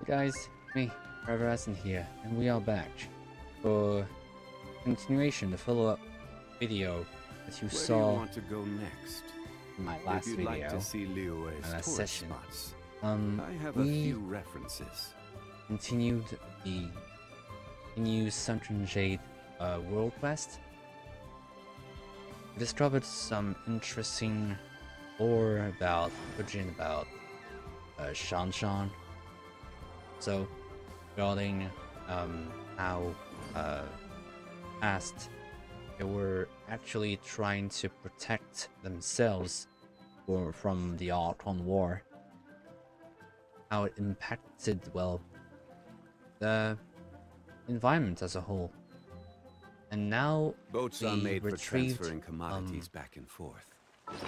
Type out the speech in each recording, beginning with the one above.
Hey guys, me, Trevor here, and we are back for continuation, the follow-up video that you Where saw you want to go next? in my last if you'd video. like to see my last session. spots, um, I have a few references. continued the new Sunken Jade uh, world quest. We discovered some interesting lore about Fujin, about uh, Shan Shan. So, regarding um, how uh, past they were actually trying to protect themselves for, from the Archon War, how it impacted, well, the environment as a whole. And now Boats are made for transferring commodities um, back and forth.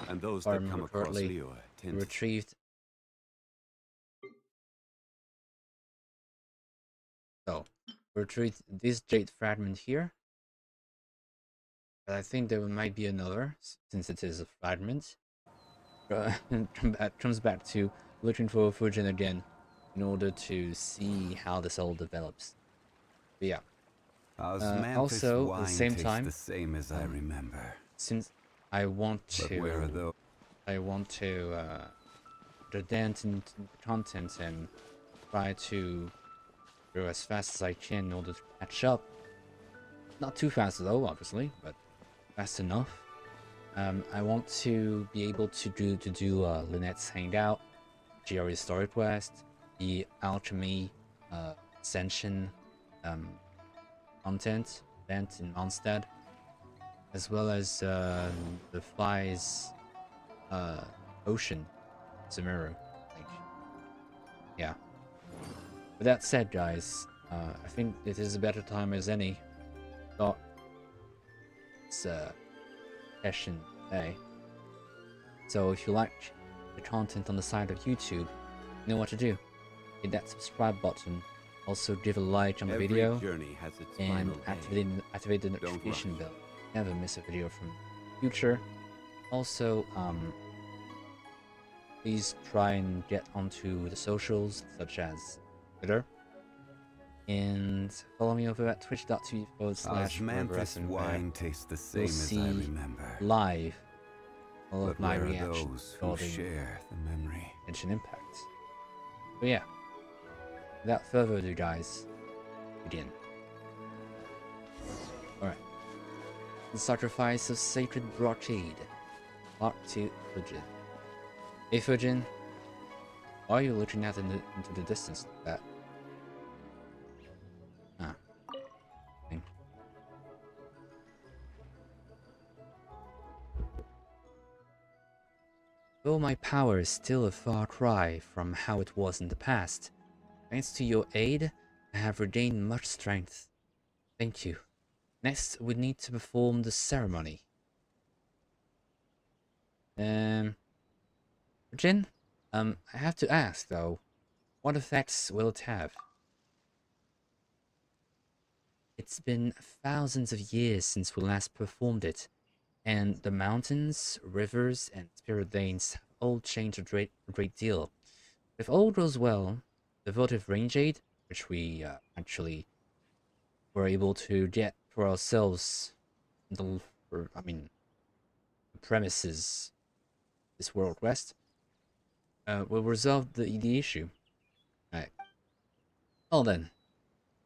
And those that come across Liyue tend to retrieved. We retrieved this jade fragment here. But I think there might be another, since it is a fragment. Uh, come comes back to looking for Fujin again in order to see how this all develops. But yeah, Osmanthus also, at the same time, the same as I um, remember. since I want But where are to? I want to uh, to dent into the content and try to go as fast as I can in order to catch up. Not too fast though, obviously, but fast enough. Um, I want to be able to do to do uh, Lynette's Hangout, GRE Story Quest, the Alchemy uh, Ascension um, content event in Mondstadt, as well as uh, the Flies uh, Ocean Sumeru. Yeah. With that said, guys, uh, I think it is a better time as any. It's uh, session today. So if you like the content on the side of YouTube, you know what to do. Hit that subscribe button. Also give a like on the Every video journey has its and activate, activate the notification bell. Never miss a video from the future. Also, um, please try and get onto the socials such as Twitter. And follow me over at twitch.tv forward slash Osmanthus and wine tastes the same as see I remember. live all of my where are reactions those regarding share the memory? Genshin Impact. But yeah, without further ado, guys, begin. Alright. The Sacrifice of Sacred Brocade. Part 2 Fujin. Hey Fujin, why are you looking out in the, into the distance Though my power is still a far cry from how it was in the past, thanks to your aid, I have regained much strength. Thank you. Next, we need to perform the ceremony. Um, Jin, um, I have to ask though, what effects will it have? It's been thousands of years since we last performed it, and the mountains, rivers, and spirit veins all changed a great, great deal. If all goes well, the Votive Rain Jade, which we uh, actually were able to get for ourselves, the, for, I mean, the premises, this world quest, uh, will resolve the, the issue. Alright. Well then,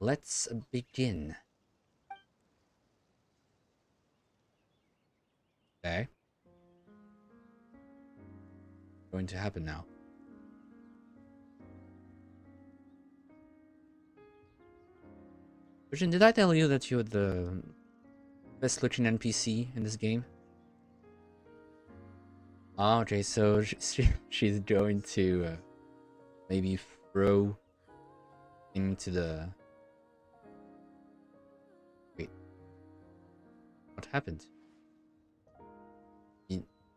let's begin. Okay. Going to happen now. Vision, did I tell you that you're the best looking NPC in this game? Ah, okay, so she, she, she's going to uh, maybe throw into the. Wait. What happened?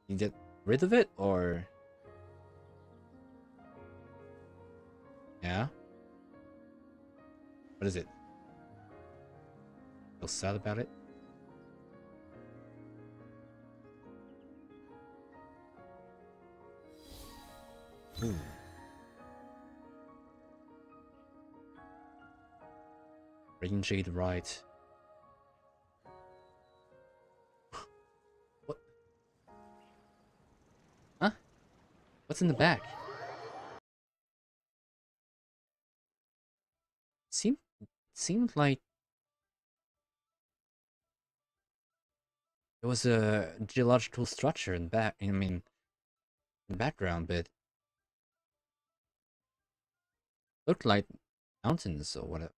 You, get rid of it, or. Yeah? What is it? Feel sad about it? Hmm. Rain Jade right. What's in the back? Seemed seemed like there was a geological structure in back. I mean, the background, but looked like mountains or whatever.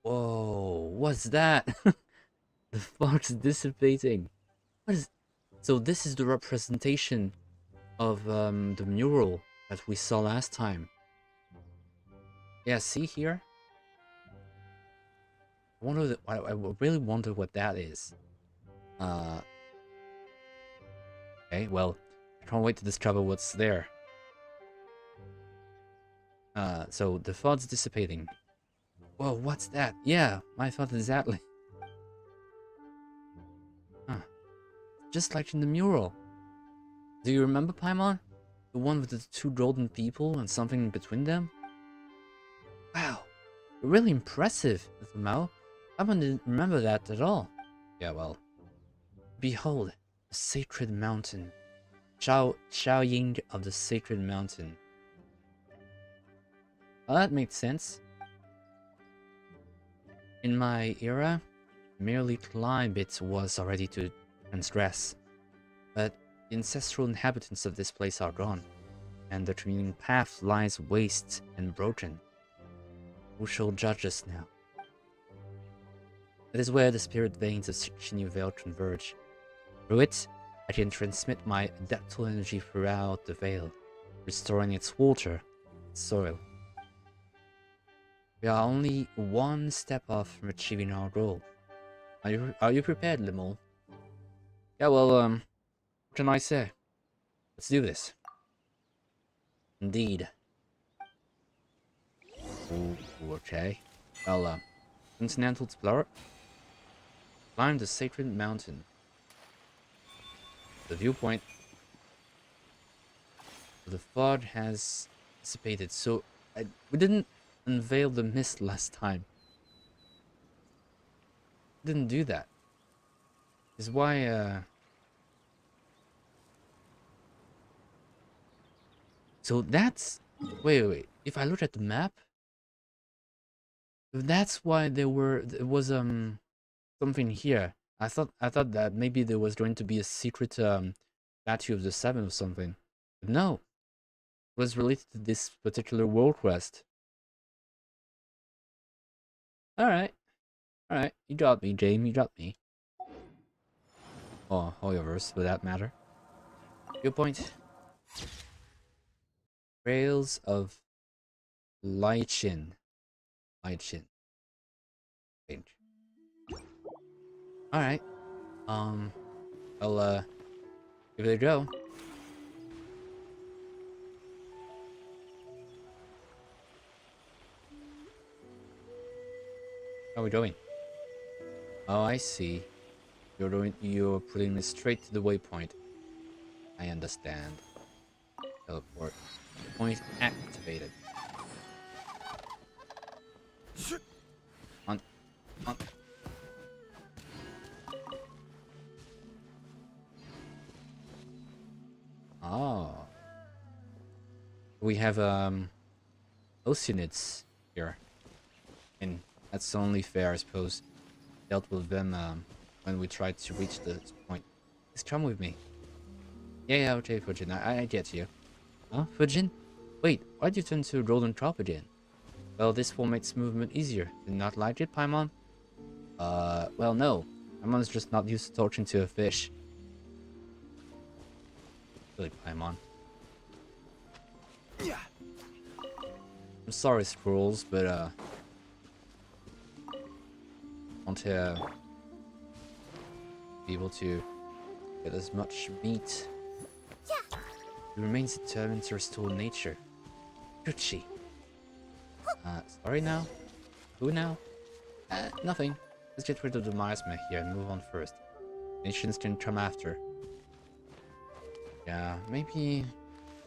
Whoa, what's that? the fog's dissipating. What is... So this is the representation of um, the mural that we saw last time. Yeah, see here? I wonder that, I, I really wonder what that is. Uh, okay, well, I can't wait to discover what's there. Uh, so the fog's dissipating. Whoa, what's that? Yeah, my thought exactly. Just like in the mural. Do you remember Paimon? The one with the two golden people and something in between them? Wow, really impressive, little Mao. Paimon didn't remember that at all. Yeah, well. Behold, the sacred mountain. Xiao, Ying of the sacred mountain. Well, that makes sense. In my era, merely climb it was already to transgress. But the ancestral inhabitants of this place are gone, and the communing path lies waste and broken. Who shall judge us now? It is where the spirit veins of Chenyu Vale converge. Through it, I can transmit my adaptable energy throughout the Vale, restoring its water, its soil. We are only one step off from achieving our goal. Are you are you prepared, Limol? Yeah, well, um, what can I say? Let's do this. Indeed. Ooh, okay. Well, uh, Continental Explorer. Climb the sacred mountain. The viewpoint. The fog has dissipated, so I, we didn't unveil the mist last time. Didn't do that. Is why uh So that's wait, wait, wait. If I look at the map, that's why there were there was um something here. I thought I thought that maybe there was going to be a secret um statue of the seven or something. But no. It was related to this particular world quest. Alright. Alright. You got me, James. You got me. Oh, Hoyoverse, for that matter. Good point. Trails of Laixin. Laixin. Change. Alright. Um, I'll, uh, give it a go. How are we doing? Oh, I see. You're doing. You're putting me straight to the waypoint. I understand. Teleport. Point activated. On. On. Oh. We have um Oceanids here. And that's only fair, I suppose. Dealt with them um, when we tried to reach this point. Just come with me. Yeah, yeah, okay, Fujin, I, I get you. Huh, Fujin? Wait, why'd you turn to Golden Drop again? Well, this will make movement easier. Did not like it, Paimon? Uh, well, no. Paimon's just not used to talking to a fish. Really, Paimon. Yeah. I'm sorry, squirrels, but, uh, want to be able to get as much meat. Yeah. He remains determined to restore nature. Gucci. Uh, sorry now? Who now? Uh, nothing. Let's get rid of the miasma here and move on first. Nations can come after. Yeah, maybe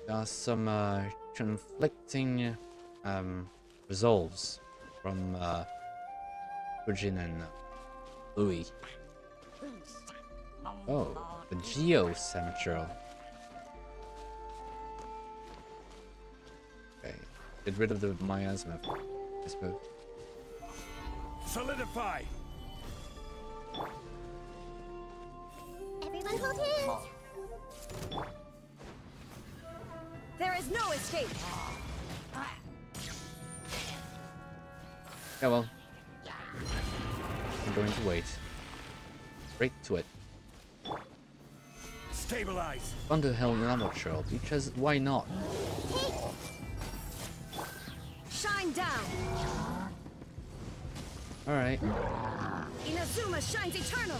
there are some uh, conflicting um, resolves from uh, Fujin and uh, Louis. Oh, the Geo Cemetery. Okay, get rid of the miasma, I suppose. Solidify! Everyone hold hands. There is no escape. Yeah, well, I'm going to wait. Straight to it. Stabilize! Thunder Hell Nanotrail, because why not? Shine down. Alright. Inazuma shines eternal.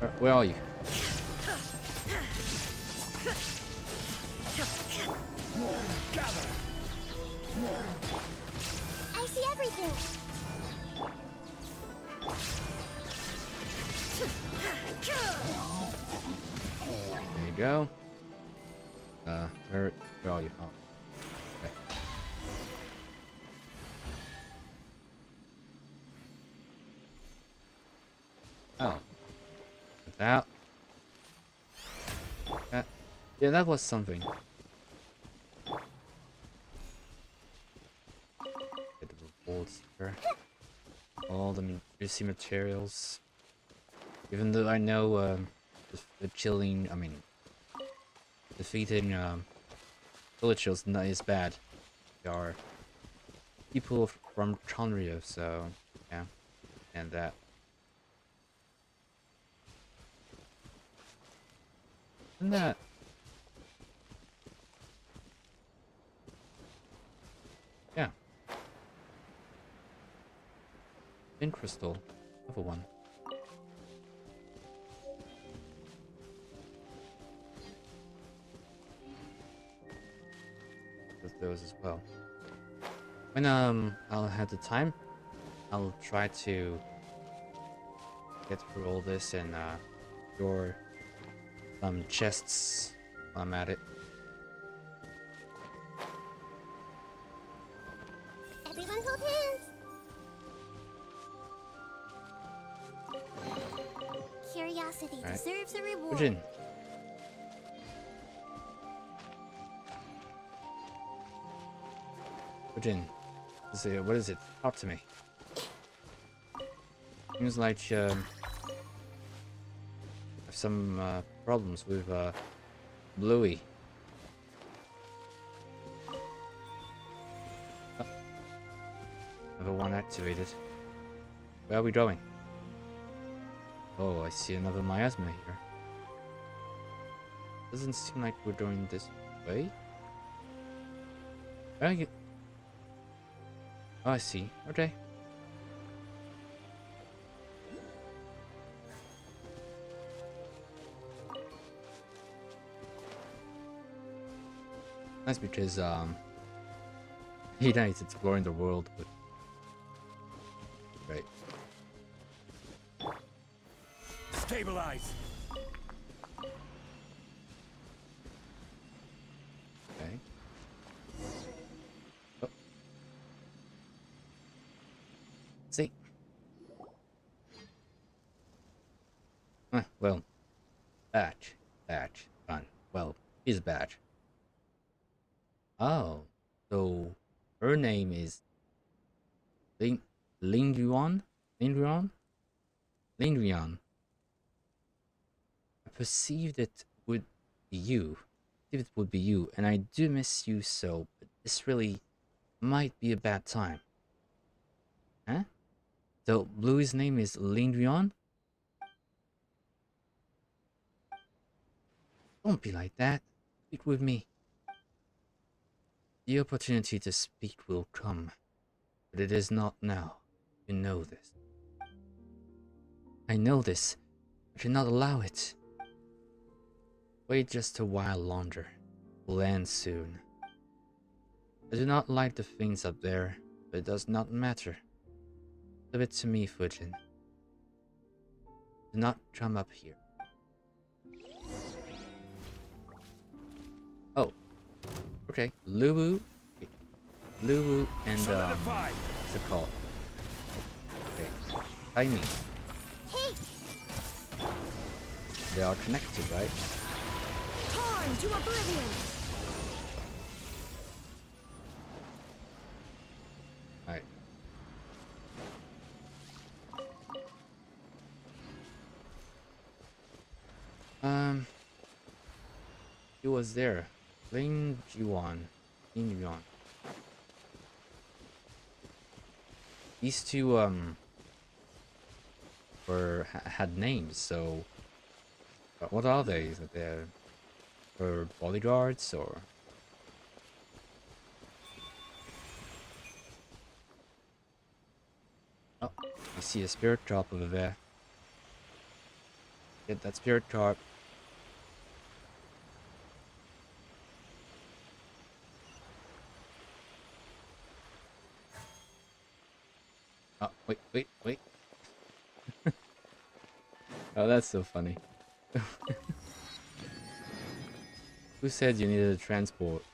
Uh, Where are you? Gather! I see everything. There you go. Uh, where, where are you? Oh. Okay. Oh. That. That. Yeah, that was something. Get the rewards here. All the juicy materials. Even though I know um, the, chilling, I mean, defeating um, villagers not is bad. They are people from Chanrio, so yeah, and that. And that. Yeah. In crystal, level one. With those as well. When um I'll have the time, I'll try to get through all this and uh your some chests while I'm at it. What is it? Talk to me. Seems like um, have some uh, problems with uh, Bluey. Level one activated. Where are we going? Oh, I see another miasma here. Doesn't seem like we're going this way. I get... Oh, I see. Okay. That's because um, he is exploring the world, but right. Stabilize! Ah, well, batch, batch, fine. Well, he's batch. Oh, so her name is Ling Ling Yuan? Ling Yuan? I perceived it would be you. If it would be you, and I do miss you so, but this really might be a bad time. Huh? So Bluey's name is Lin Don't be like that. Speak with me. The opportunity to speak will come, but it is not now. You know this. I know this. I cannot allow it. Wait just a while longer. Will end soon. I do not like the things up there, but it does not matter. Leave it to me, Fujin. Do not come up here. Okay. Lubu. Lulu and um, Solidified. what's it called? Okay, Tiny. They are connected, right? Torn to oblivion. Right. Um, he was there. Ling Jiwan. Ling Yuan. These two um were ha- had names, so but what are they? They're or bodyguards or Oh, I see a spirit drop over there. Get that spirit drop. Oh, wait, wait, wait. oh, that's so funny. Who said you needed a transport?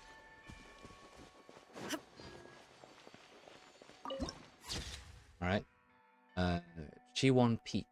Alright. Uh, Chiwon Peak.